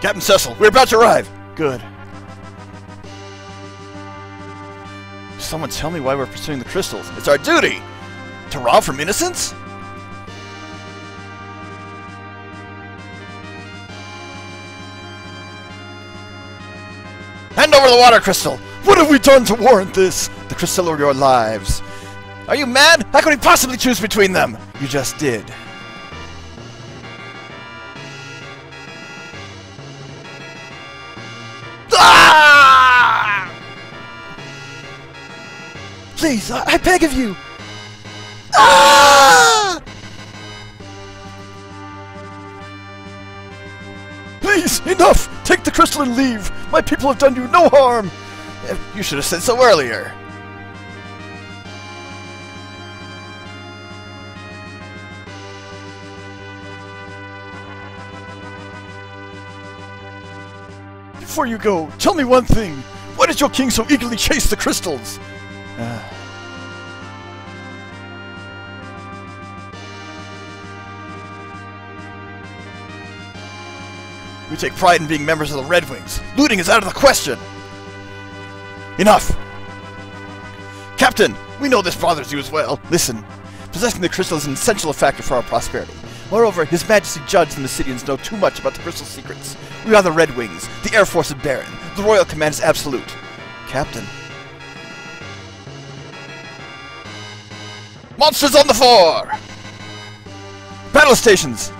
Captain Cecil, we're about to arrive. Good. Someone tell me why we're pursuing the crystals. It's our duty! To rob from innocents? Hand over the water crystal! What have we done to warrant this? The crystal or your lives? Are you mad? How could we possibly choose between them? You just did. Please, I, I beg of you. Ah! Please, enough! Take the crystal and leave! My people have done you no harm! Eh, You should have said so earlier. Before you go, tell me one thing. Why did your king so eagerly chase the crystals? Ah. We take pride in being members of the Red Wings. Looting is out of the question! Enough! Captain, we know this bothers you as well. Listen, possessing the crystal is an essential factor for our prosperity. Moreover, His Majesty Judge and the Mysidians know too much about the crystal secrets. We are the Red Wings, the Air Force of Baron. The royal command is absolute. Captain. Monsters on the floor! Battle stations!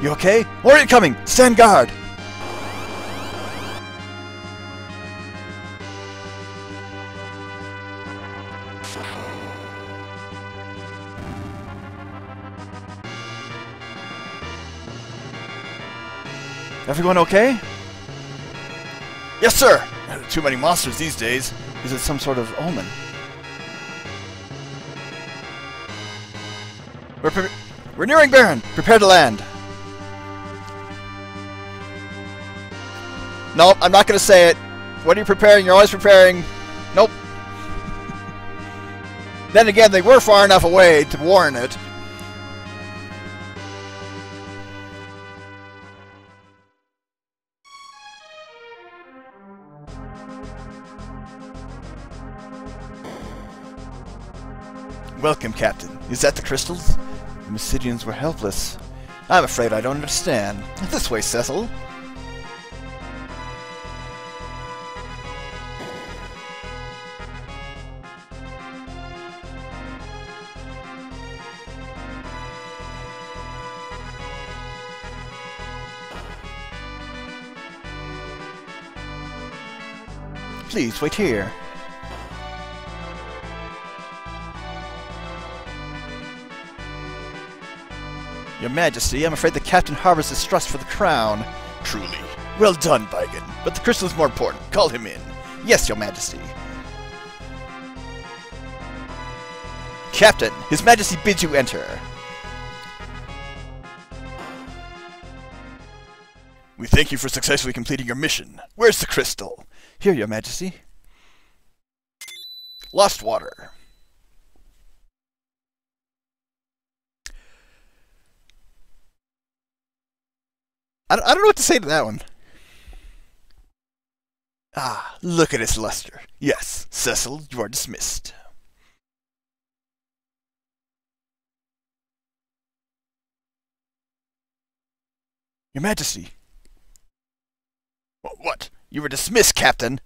You okay? Warrior coming! Stand guard! Everyone okay? Yes, sir! Too many monsters these days. Is it some sort of omen? We're, we're nearing Baron. Prepare to land. Nope, I'm not going to say it. What are you preparing? You're always preparing. Nope. then again, they were far enough away to warn it. Welcome, Captain. Is that the crystals? The Mysidians were helpless. I'm afraid I don't understand. This way, Cecil. Please, wait here. Your Majesty, I'm afraid the captain harbors distrust for the crown. Truly. Well done, Baigan. But the crystal is more important. Call him in. Yes, Your Majesty. Captain, His Majesty bids you enter. We thank you for successfully completing your mission. Where's the crystal? Here, Your Majesty. Lost water. I don't, I don't know what to say to that one. Ah, look at its luster. Yes, Cecil, you are dismissed. Your Majesty. What? You were dismissed, Captain.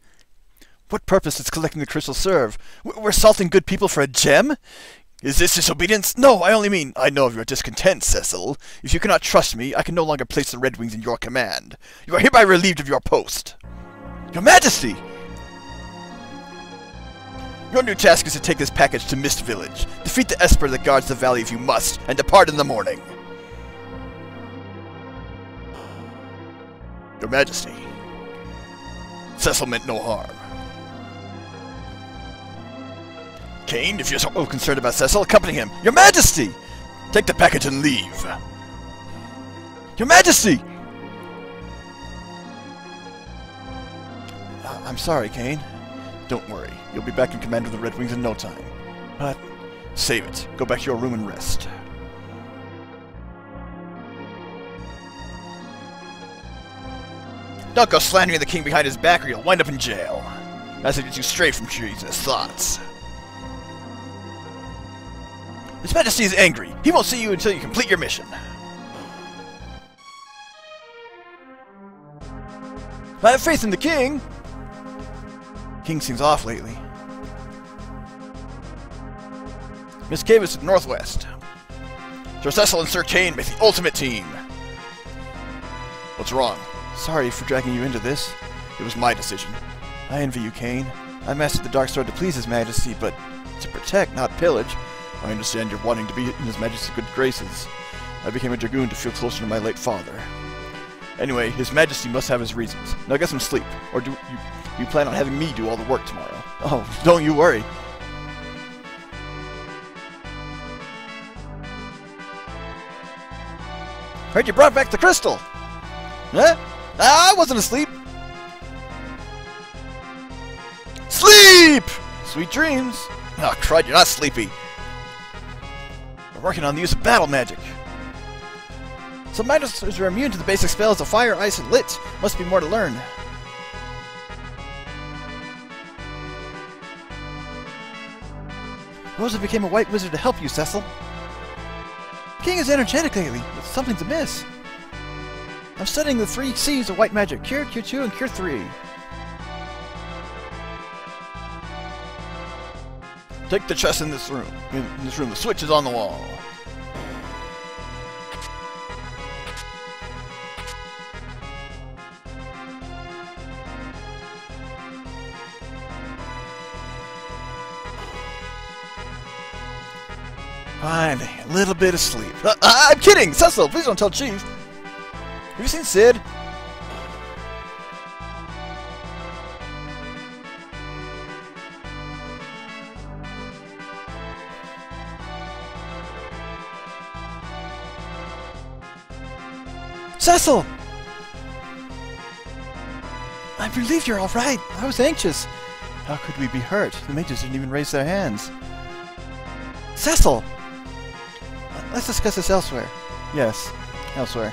What purpose does collecting the crystal serve? We're assaulting good people for a gem? Is this disobedience? No, I only mean, I know of your discontent, Cecil. If you cannot trust me, I can no longer place the Red Wings in your command. You are hereby relieved of your post. Your Majesty! Your new task is to take this package to Mist Village. Defeat the Esper that guards the valley if you must, and depart in the morning. Your Majesty. Cecil meant no harm. Kain, if you're so concerned about Cecil, accompany him. Your Majesty! Take the package and leave. Your Majesty! I'm sorry, Kain. Don't worry. You'll be back in command of the Red Wings in no time. But save it. Go back to your room and rest. Don't go slandering the king behind his back or you'll wind up in jail. That's to you straight from treasonous thoughts. His Majesty is angry. He won't see you until you complete your mission. I have faith in the king. King seems off lately. Mist Cave is northwest. Sir Cecil and Sir Kain make the ultimate team. What's wrong? Sorry for dragging you into this. It was my decision. I envy you, Kain. I mastered the Dark Sword to please His Majesty, but to protect, not pillage. I understand you're wanting to be in His Majesty's good graces. I became a Dragoon to feel closer to my late father. Anyway, His Majesty must have his reasons. Now get some sleep, or do you, you plan on having me do all the work tomorrow? Oh, don't you worry. Heard you brought back the crystal! Huh? I wasn't asleep! Sleep! Sweet dreams! Oh, crud, you're not sleepy. We're working on the use of battle magic. Some magisters are immune to the basic spells of fire, ice, and lit. Must be more to learn. Rosa became a white wizard to help you, Cecil. King is energetic lately, but something's amiss. I'm studying the three C's of white magic. Cure, Cure 2, and Cure 3. Take the chest in this room. In this room, the switch is on the wall. Finally, a little bit of sleep. Uh, I'm kidding! Cecil, please don't tell Chief. Have you seen Cid? Cecil! I'm relieved you're alright. I was anxious. How could we be hurt? The mages didn't even raise their hands. Cecil! Let's discuss this elsewhere. Yes, elsewhere.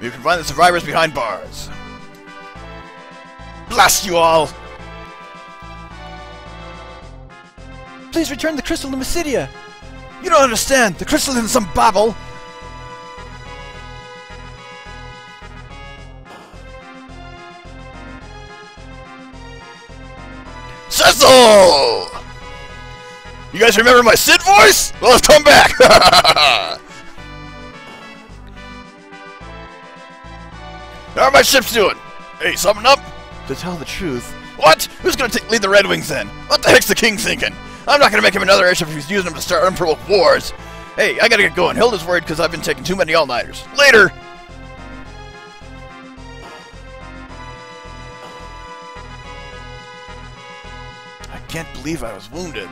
You can find the survivors behind bars. Blast you all! Please return the crystal to Mysidia! You don't understand! The crystal isn't some bauble! Cecil! You guys remember my Cid voice? Well, let's come back! How are my ships doing? Hey, something up? To tell the truth. What? Who's gonna lead the Red Wings then? What the heck's the king thinking? I'm not gonna make him another airship if he's using them to start unprovoked wars. Hey, I gotta get going. Hilda's worried because I've been taking too many all-nighters. Later! I can't believe I was wounded.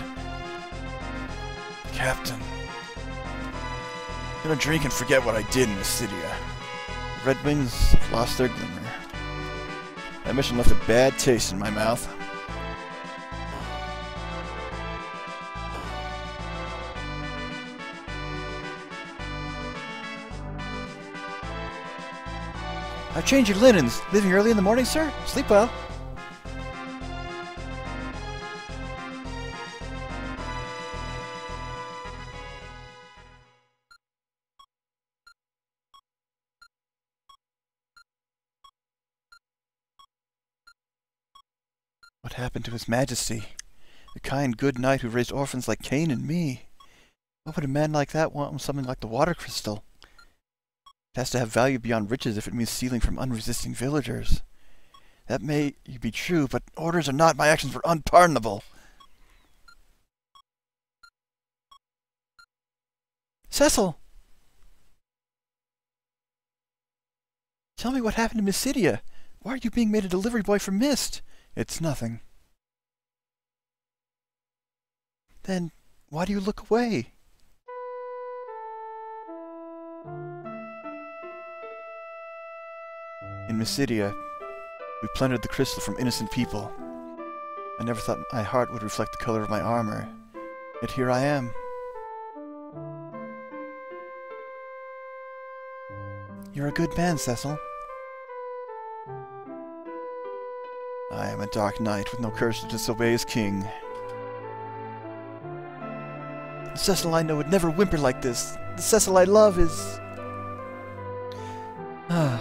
Captain. I'm gonna drink and forget what I did in. The Red Wings lost their glimmer. That mission left a bad taste in my mouth. I've changed your linens. Leaving early in the morning, sir? Sleep well. What happened to his majesty? The kind, good knight who raised orphans like Kain and me. What would a man like that want with something like the water crystal? It has to have value beyond riches if it means stealing from unresisting villagers. That may be true, but orders are not. My actions were unpardonable. Cecil! Tell me what happened to Mysidia. Why are you being made a delivery boy for Mist? It's nothing. Then why do you look away? In Mysidia, we plundered the crystal from innocent people. I never thought my heart would reflect the color of my armor. Yet here I am. You're a good man, Cecil. Dark knight with no courage to disobey his king. The Cecil I know would never whimper like this. The Cecil I love is... Ah,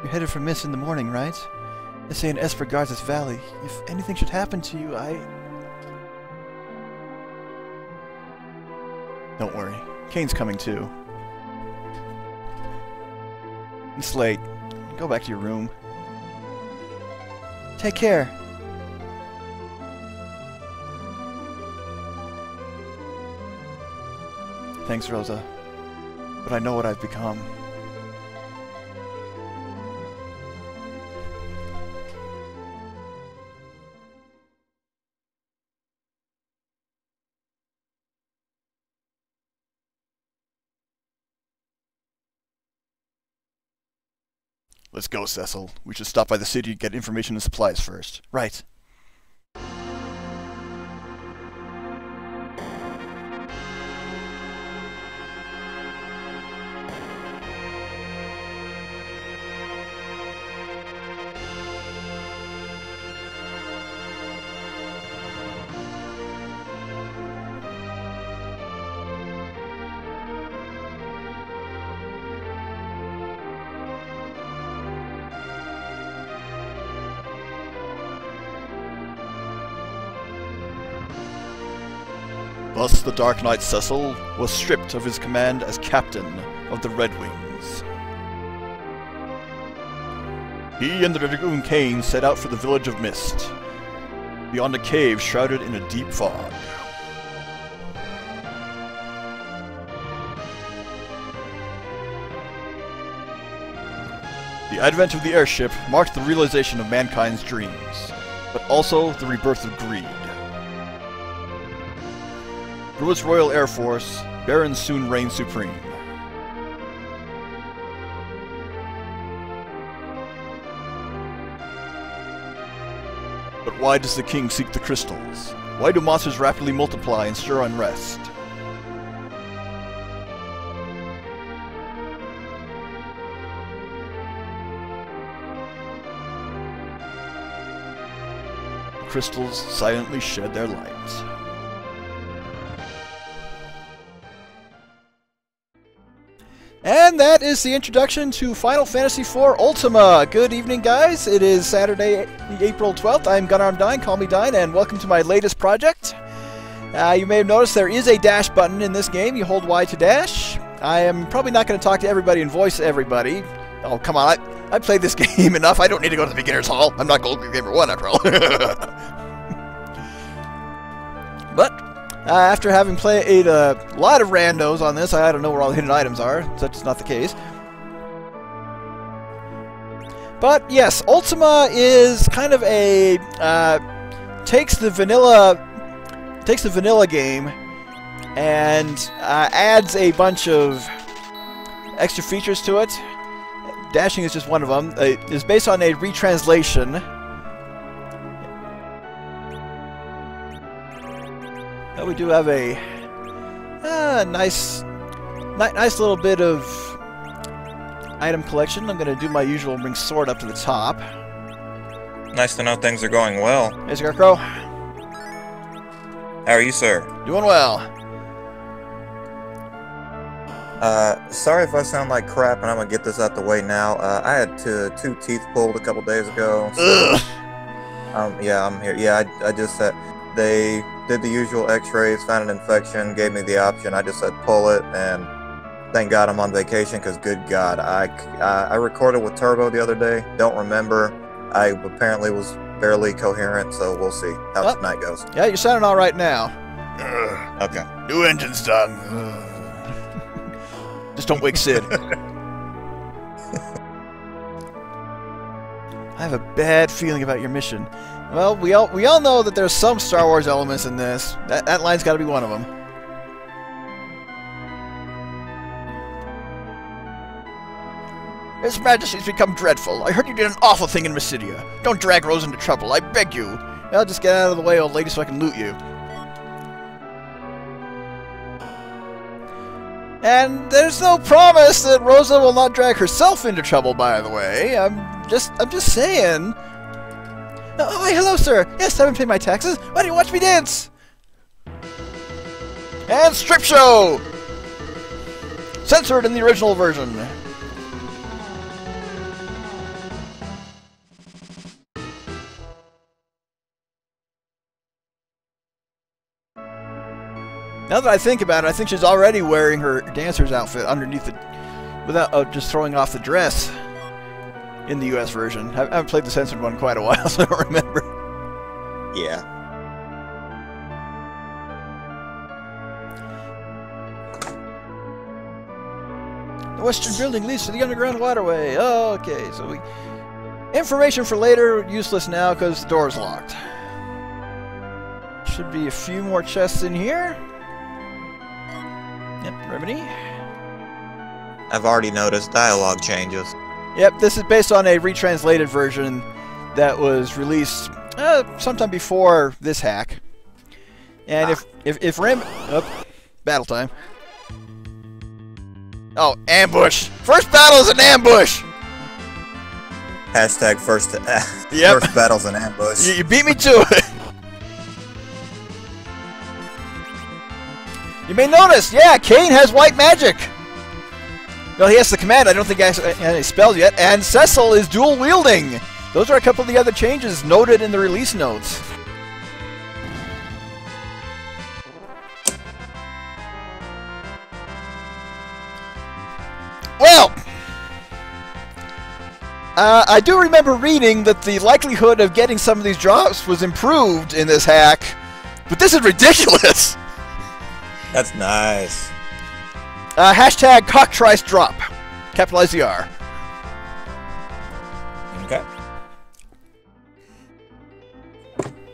you're headed for Mist in the morning, right? They say in Esper guards this valley. If anything should happen to you, I... Don't worry. Kain's coming too. It's late. Go back to your room. Take care. Thanks, Rosa. But I know what I've become. Go, Cecil. We should stop by the city to get information and supplies first. Right. The Dark Knight Cecil was stripped of his command as captain of the Red Wings. He and the Dragoon Kain set out for the village of Mist, beyond a cave shrouded in a deep fog. The advent of the airship marked the realization of mankind's dreams, but also the rebirth of greed. Through its Royal Air Force, barons soon reigned supreme. But why does the king seek the crystals? Why do monsters rapidly multiply and stir unrest? crystals silently shed their light. And that is the introduction to Final Fantasy IV Ultima. Good evening, guys. It is Saturday, April 12th. I'm Gunarm Dyne, call me Dyne, and welcome to my latest project. Uh, you may have noticed there is a dash button in this game. You hold Y to dash. I am probably not going to talk to everybody and voice everybody. Oh, come on. I, I played this game enough. I don't need to go to the beginner's hall. I'm not Gold Gamer 1 after all. but uh, after having played a lot of randos on this, I don't know where all the hidden items are. Such is not the case. But yes, Ultima is kind of a uh, takes the vanilla takes the vanilla game and uh, adds a bunch of extra features to it. Dashing is just one of them. It is based on a retranslation Uh, we do have a uh, nice, ni nice little bit of item collection. I'm going to do my usual bring sword up to the top. Nice to know things are going well. Hey, Scarecrow. How are you, sir? Doing well. Uh, sorry if I sound like crap, and I'm gonna get this out the way now. Uh, I had two, two teeth pulled a couple days ago. So, um, yeah, I'm here. Yeah, I, I just said they did the usual x-rays, found an infection, gave me the option. I just said pull it, and thank God I'm on vacation because good God, I, I, I recorded with Turbo the other day. Don't remember. I apparently was barely coherent, so we'll see how oh. tonight goes. Yeah, you're sounding all right now. okay. New engine's done. Just don't wake Cid. I have a bad feeling about your mission. Well, we all we all know that there's some Star Wars elements in this. That that line's got to be one of them. His Majesty's become dreadful. I heard you did an awful thing in Mysidia. Don't drag Rose into trouble, I beg you. I'll just get out of the way, old lady, so I can loot you. And there's no promise that Rosa will not drag herself into trouble, by the way. I'm just I'm just saying. Oh, hi, hello, sir. Yes, I haven't paid my taxes. Why don't you watch me dance? And strip show! Censored in the original version. Now that I think about it, I think she's already wearing her dancer's outfit underneath it, without uh, just throwing off the dress in the U.S. version. I haven't played the censored one quite a while, so I don't remember. Yeah. The western building leads to the underground waterway. Oh, okay, so we... Information for later, useless now because the door's locked. Should be a few more chests in here. Yep, remedy. I've already noticed dialogue changes. Yep, this is based on a retranslated version that was released uh, sometime before this hack. And Ah. if if if Ram, oh, battle time. Oh, ambush! First battle is an ambush. Hashtag first Yep. first battles an ambush. You, you beat me to it. You may notice, yeah, Kain has white magic. Well, he has the command. I don't think he has any spells yet. And Cecil is dual wielding. Those are a couple of the other changes noted in the release notes. Well, uh, I do remember reading that the likelihood of getting some of these drops was improved in this hack, but this is ridiculous. That's nice. Uh, hashtag cockatrice drop. Capitalize the R. Okay.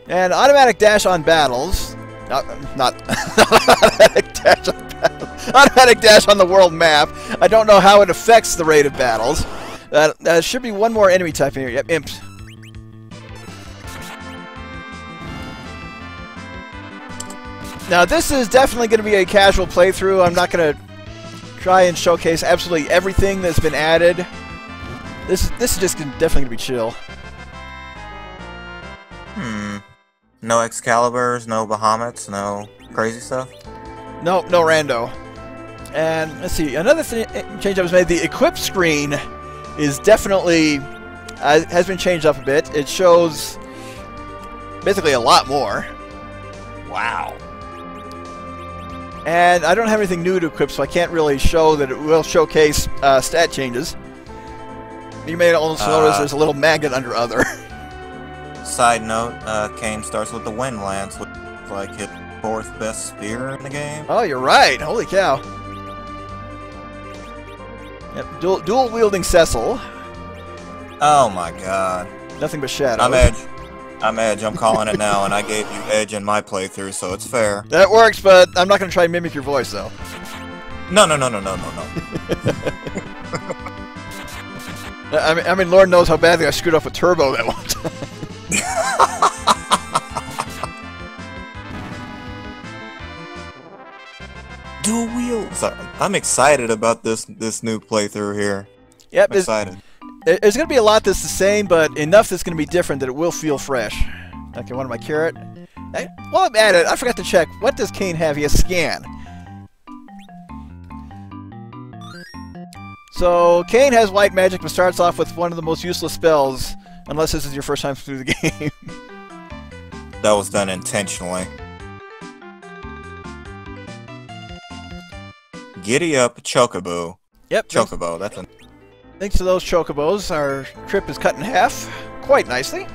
And automatic dash on battles. Not, not automatic dash on battles. Automatic dash on the world map. I don't know how it affects the rate of battles. Uh, there should be one more enemy type in here. Yep, imps. Now this is definitely going to be a casual playthrough. I'm not going to try and showcase absolutely everything that's been added. This this is just gonna, definitely going to be chill. Hmm. No Excaliburs, no Bahamut's, no crazy stuff. No, no rando. And let's see, another thing, change that was made. The equip screen is definitely uh, has been changed up a bit. It shows basically a lot more. Wow. And I don't have anything new to equip, so I can't really show that it will showcase uh, stat changes. You may also notice Uh. there's a little magnet under other. Side note, uh, Kain starts with the Wind Lance, which is like his fourth best spear in the game. oh, you're right. Holy cow. Yep, dual, dual wielding Cecil. Oh my god. Nothing but shadows. I'm Edge. I'm Edge, I'm calling it now, and I gave you Edge in my playthrough, so it's fair. That works, but I'm not going to try and mimic your voice, though. No, no, no, no, no, no, no. I mean, I mean, Lord knows how badly I screwed up with Turbo that one time. Dual wheel. So, I'm excited about this this new playthrough here. Yep, I'm excited. There- there's going to be a lot that's the same, but enough that's going to be different that it will feel fresh. Okay, one of my carrot. Hey, while I'm at it, I forgot to check. What does Kain have? He has scan. So, Kain has white magic, but starts off with one of the most useless spells, unless this is your first time through the game. That was done intentionally. Giddy up, Chocobo. yep, Chocobo, that's a thanks to those chocobos, our trip is cut in half quite nicely.